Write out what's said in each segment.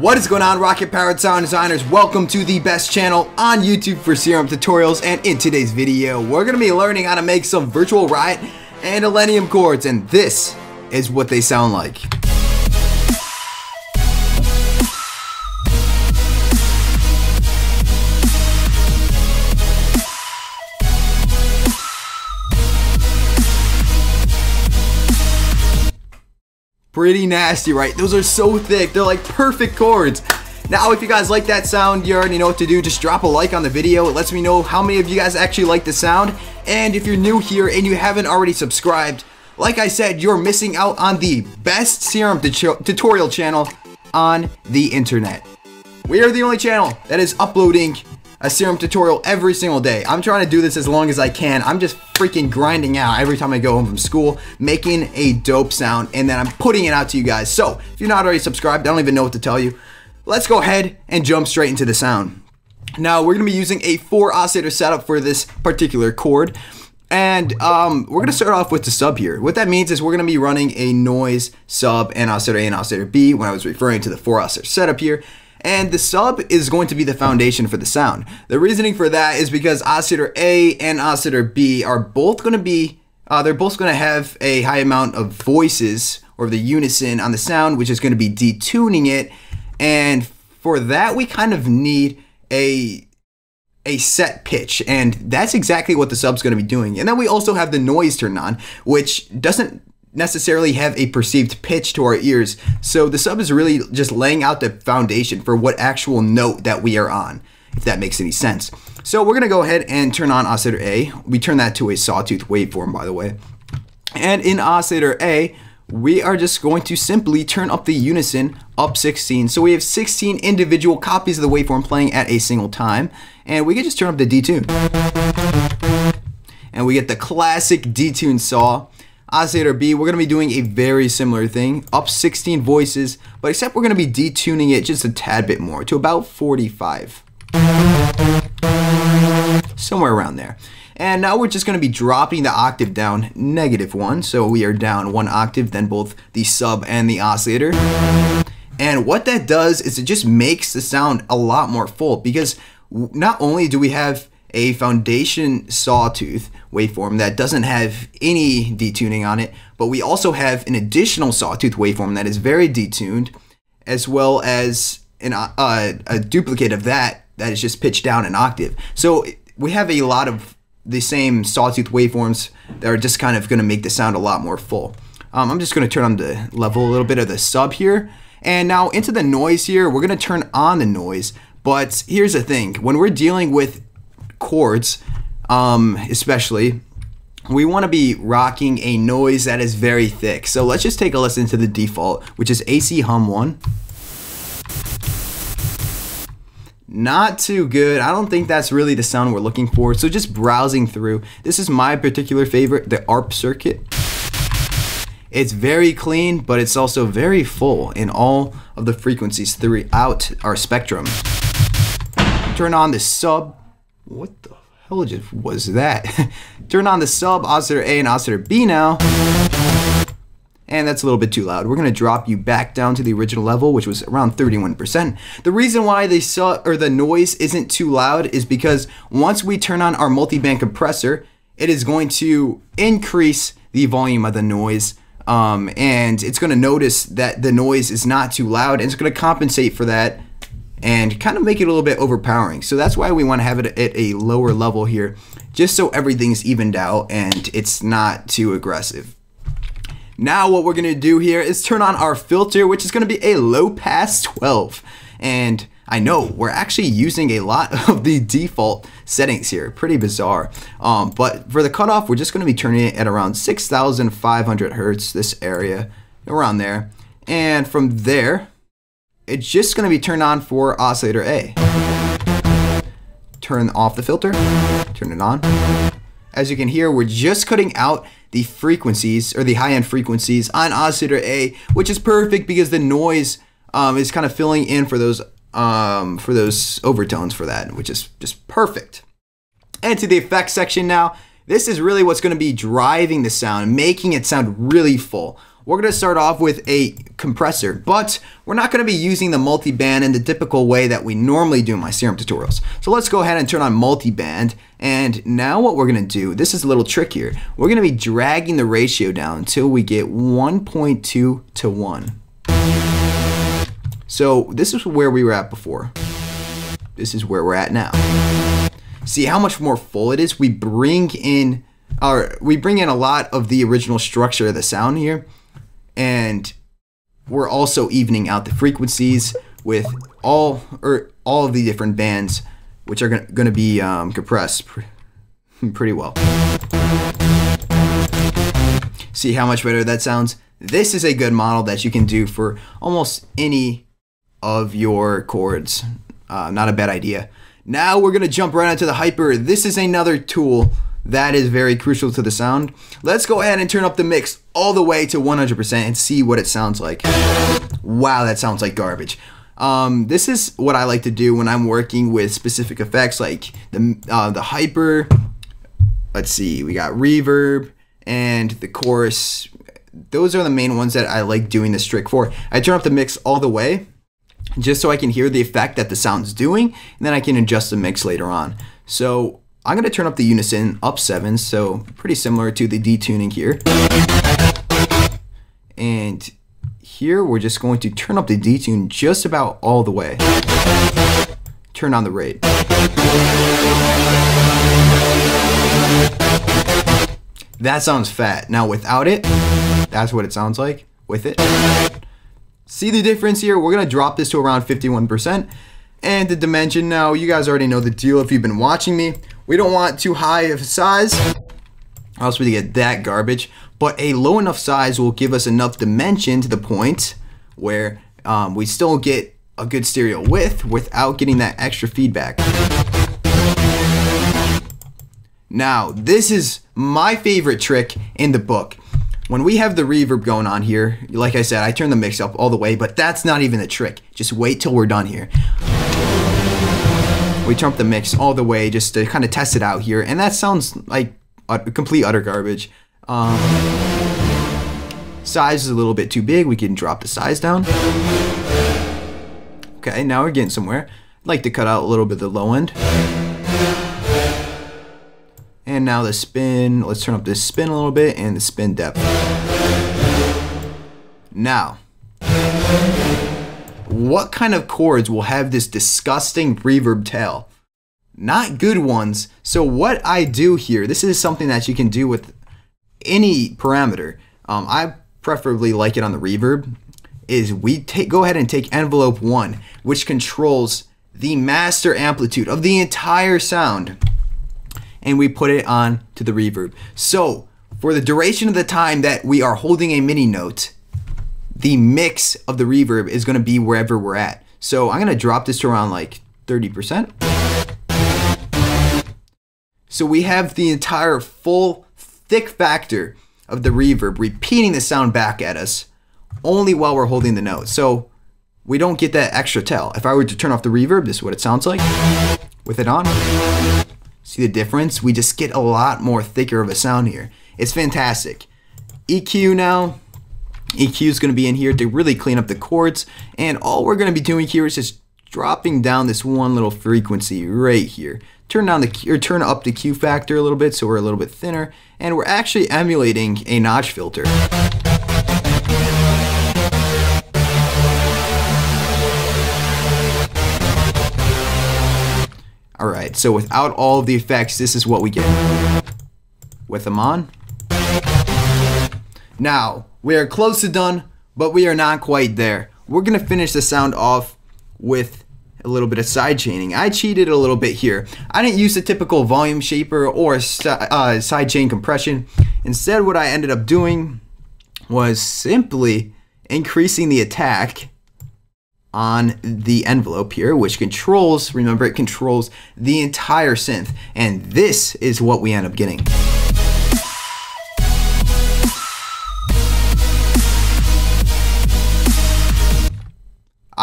What is going on, Rocket Powered Sound Designers? Welcome to the best channel on YouTube for Serum tutorials. And in today's video, we're going to be learning how to make some Virtual Riot and Illenium chords. And this is what they sound like. Pretty nasty, right? Those are so thick. They're like perfect chords. Now, if you guys like that sound, you already know what to do. Just drop a like on the video. It lets me know how many of you guys actually like the sound. And if you're new here and you haven't already subscribed, like I said, you're missing out on the best Serum tutorial channel on the internet. We are the only channel that is uploading a serum tutorial every single day. I'm trying to do this as long as I can. I'm just freaking grinding out every time I go home from school, making a dope sound, and then I'm putting it out to you guys. So, if you're not already subscribed, I don't even know what to tell you. Let's go ahead and jump straight into the sound. Now, we're gonna be using a four oscillator setup for this particular chord. And um, we're gonna start off with the sub here. What that means is we're gonna be running a noise sub and oscillator A and oscillator B when I was referring to the four oscillator setup here and the sub is going to be the foundation for the sound. The reasoning for that is because oscillator A and oscillator B are both going to be, uh, they're both going to have a high amount of voices or the unison on the sound, which is going to be detuning it. And for that, we kind of need a a set pitch and that's exactly what the sub's going to be doing and then we also have the noise turned on which doesn't necessarily have a perceived pitch to our ears. So the sub is really just laying out the foundation for what actual note that we are on, if that makes any sense. So we're gonna go ahead and turn on oscillator A. We turn that to a sawtooth waveform, by the way. And in oscillator A, we are just going to simply turn up the unison up 16. So we have 16 individual copies of the waveform playing at a single time. And we can just turn up the detune. And we get the classic detune saw oscillator B, we're going to be doing a very similar thing, up 16 voices, but except we're going to be detuning it just a tad bit more to about 45. Somewhere around there. And now we're just going to be dropping the octave down negative one. So we are down one octave, then both the sub and the oscillator. And what that does is it just makes the sound a lot more full because not only do we have a foundation sawtooth waveform that doesn't have any detuning on it, but we also have an additional sawtooth waveform that is very detuned, as well as an, uh, a duplicate of that that is just pitched down an octave. So we have a lot of the same sawtooth waveforms that are just kind of going to make the sound a lot more full. Um, I'm just going to turn on the level a little bit of the sub here. And now into the noise here, we're going to turn on the noise. But here's the thing, when we're dealing with chords, um, especially, we want to be rocking a noise that is very thick. So let's just take a listen to the default, which is AC Hum 1. Not too good. I don't think that's really the sound we're looking for. So just browsing through. This is my particular favorite, the ARP circuit. It's very clean, but it's also very full in all of the frequencies throughout our spectrum. Turn on the sub what the hell just was that? Turn on the sub oscillator A and oscillator B now. And that's a little bit too loud. We're gonna drop you back down to the original level, which was around 31%. The reason why the su or the noise isn't too loud is because once we turn on our multi-band compressor, it is going to increase the volume of the noise um, and it's going to notice that the noise is not too loud and it's going to compensate for that and kind of make it a little bit overpowering. So that's why we want to have it at a lower level here, just so everything's evened out and it's not too aggressive. Now what we're going to do here is turn on our filter, which is going to be a low pass 12. And I know we're actually using a lot of the default settings here, pretty bizarre. Um, but for the cutoff, we're just going to be turning it at around 6,500 hertz, this area, around there. And from there, it's just going to be turned on for oscillator A. Turn off the filter, turn it on. As you can hear, we're just cutting out the frequencies or the high-end frequencies on oscillator A, which is perfect because the noise um, is kind of filling in for those um, for those overtones for that, which is just perfect. And to the effects section now, this is really what's going to be driving the sound, making it sound really full. We're going to start off with a compressor, but we're not going to be using the multi-band in the typical way that we normally do in my serum tutorials. So let's go ahead and turn on multi-band. And now what we're going to do, this is a little trick here. We're going to be dragging the ratio down until we get 1.2 to 1. So this is where we were at before. This is where we're at now. See how much more full it is? We bring in or we bring in a lot of the original structure of the sound here and we're also evening out the frequencies with all or all of the different bands which are going to be um, compressed pr pretty well. See how much better that sounds? This is a good model that you can do for almost any of your chords. Uh, not a bad idea. Now we're going to jump right into the hyper. This is another tool that is very crucial to the sound. Let's go ahead and turn up the mix all the way to 100% and see what it sounds like. Wow, that sounds like garbage. Um, this is what I like to do when I'm working with specific effects like the, uh, the hyper, let's see, we got reverb and the chorus. Those are the main ones that I like doing this trick for. I turn up the mix all the way just so I can hear the effect that the sound's doing and then I can adjust the mix later on. So I'm going to turn up the unison up 7, so pretty similar to the detuning here. And here we're just going to turn up the detune just about all the way. Turn on the rate. That sounds fat. Now without it, that's what it sounds like. With it. See the difference here? We're going to drop this to around 51%. And the dimension now, you guys already know the deal if you've been watching me. We don't want too high of a size, else we get that garbage. But a low enough size will give us enough dimension to the point where um, we still get a good stereo width without getting that extra feedback. Now, this is my favorite trick in the book. When we have the reverb going on here, like I said, I turn the mix up all the way, but that's not even the trick. Just wait till we're done here. We up the mix all the way just to kind of test it out here, and that sounds like complete utter garbage. Um, size is a little bit too big. We can drop the size down. Okay, now we're getting somewhere. I'd like to cut out a little bit of the low end. And now the spin, let's turn up this spin a little bit and the spin depth. Now, what kind of chords will have this disgusting reverb tail? Not good ones. So what I do here, this is something that you can do with any parameter. Um, I preferably like it on the reverb, is we take go ahead and take envelope one, which controls the master amplitude of the entire sound and we put it on to the reverb. So for the duration of the time that we are holding a MIDI note, the mix of the reverb is gonna be wherever we're at. So I'm gonna drop this to around like 30%. So we have the entire full thick factor of the reverb repeating the sound back at us only while we're holding the note. So we don't get that extra tail. If I were to turn off the reverb, this is what it sounds like with it on. See the difference? We just get a lot more thicker of a sound here. It's fantastic. EQ now. EQ is going to be in here to really clean up the chords. And all we're going to be doing here is just dropping down this one little frequency right here. Turn down the or turn up the Q factor a little bit so we're a little bit thinner. And we're actually emulating a notch filter. All right, so without all of the effects, this is what we get. With them on. Now, we are close to done, but we are not quite there. We're gonna finish the sound off with a little bit of side chaining. I cheated a little bit here. I didn't use the typical volume shaper or uh, side chain compression. Instead, what I ended up doing was simply increasing the attack on the envelope here, which controls, remember it controls the entire synth. And this is what we end up getting.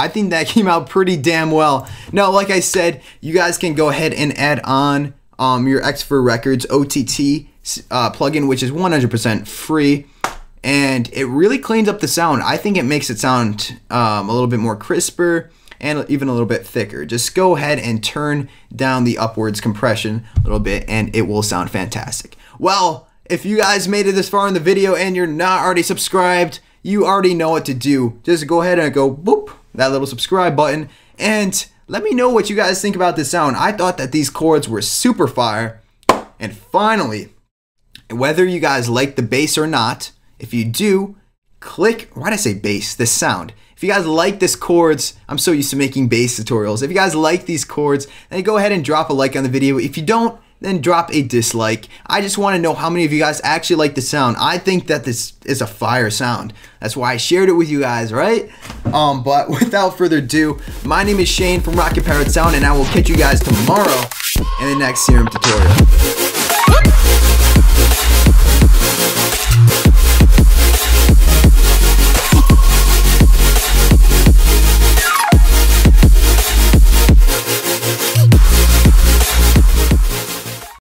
I think that came out pretty damn well. Now, like I said, you guys can go ahead and add on um, your Xfer Records OTT uh, plugin, which is 100% free. and it really cleans up the sound. I think it makes it sound um, a little bit more crisper and even a little bit thicker. Just go ahead and turn down the upwards compression a little bit and it will sound fantastic. Well, if you guys made it this far in the video and you're not already subscribed, you already know what to do. Just go ahead and go boop, that little subscribe button, and let me know what you guys think about this sound. I thought that these chords were super fire. And finally, whether you guys like the bass or not, if you do, click, why did I say bass? This sound. If you guys like this chords, I'm so used to making bass tutorials. If you guys like these chords, then go ahead and drop a like on the video. If you don't, then drop a dislike. I just want to know how many of you guys actually like the sound. I think that this is a fire sound. That's why I shared it with you guys, right? Um, but without further ado, my name is Shane from Rocket Powered Sound, and I will catch you guys tomorrow in the next serum tutorial.